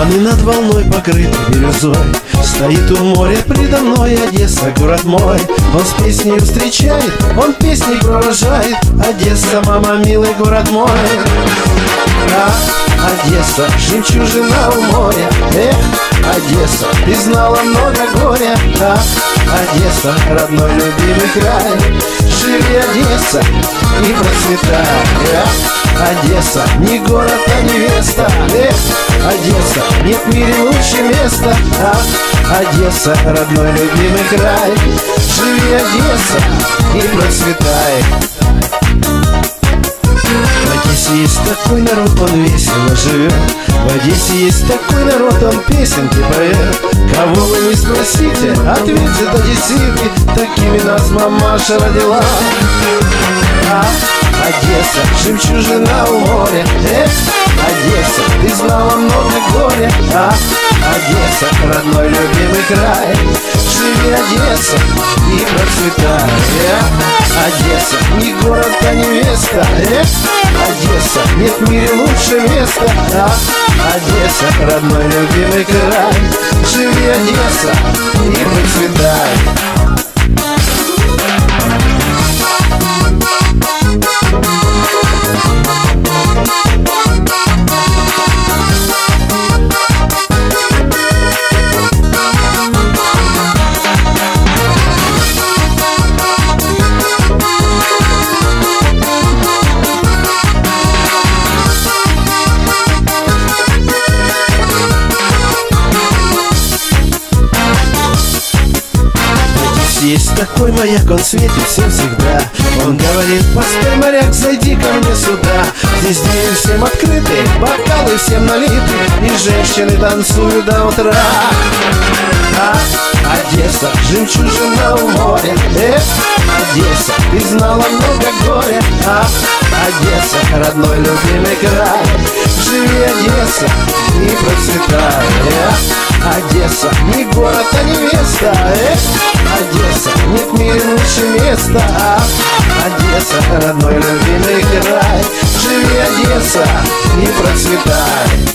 Туманы над волной покрыты бирюзой. Стоит у моря предо мной Одесса, город мой. Он с песней встречает, он песней провожает. Одесса, мама, милый город мой. А, Одесса, жемчужина у моря. Эх, Одесса, ты знала много горя. А, Одесса, родной любимый край. Живи, Одесса, и процветай. Одесса, не город, а невеста Эх, Одесса, нет в мире лучше места. А, Одесса, родной любимый край. Живи, Одесса, и процветай Одессе есть такой народ, он весело живет. В Одессе есть такой народ, он песенки поет. Кого вы не спросите, ответят одесситы Такими нас мамаша родила. А, Одесса, жемчужина у моря. Эх, Ты знала много горя. А, Одесса, родной любимый край. Живи, Одесса, и процветай. Одесса, не город, а невеста Одесса, нет в мире лучше места. А, Одесса, родной любимый край. Живи, Одесса, и процветай Есть такой маяк, он светит всем всегда. Он говорит, поспей, моряк, зайди ко мне сюда Здесь двери всем открыты, бокалы всем налиты И женщины танцуют до утра. А, Одесса, жемчужина у моря Эх, Одесса, ты знала много горя. А, Одесса, родной любимый край Живи, Одесса, и процветай Эх, Одесса, не город, а невеста. Эх, Одесса, нет в мире лучше места. Одесса, родной любимый край. Живи, Одесса, и процветай